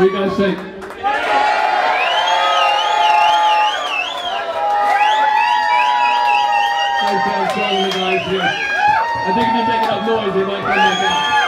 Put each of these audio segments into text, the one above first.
What do you guys think? Of guys. I think if you make enough noise, they might come back in.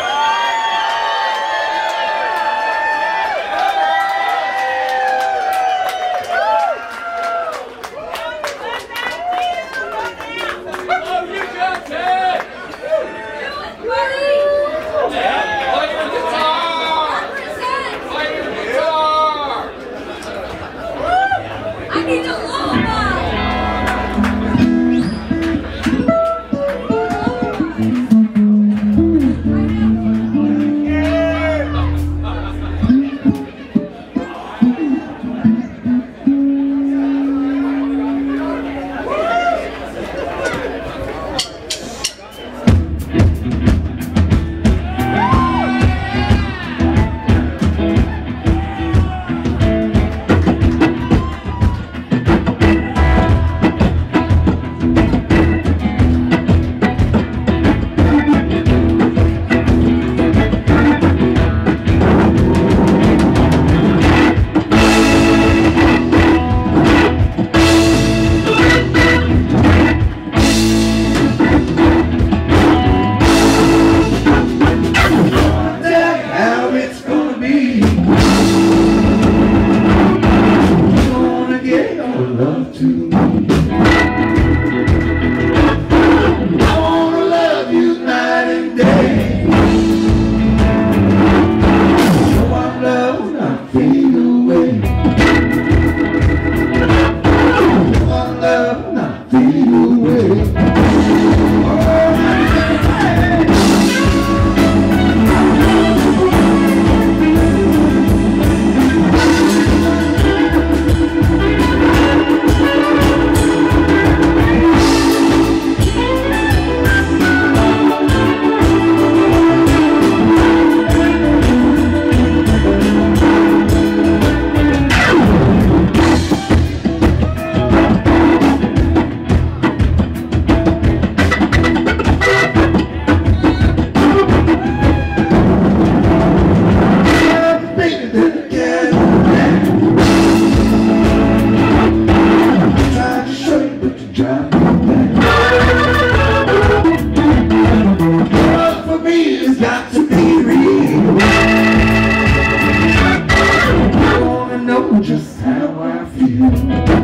Just how I feel.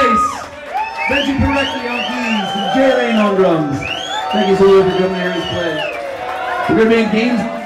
Bass, Benjie Porecki on keys, and Jay Lane on drums. Thank you so much for coming here to play. We're going to be in games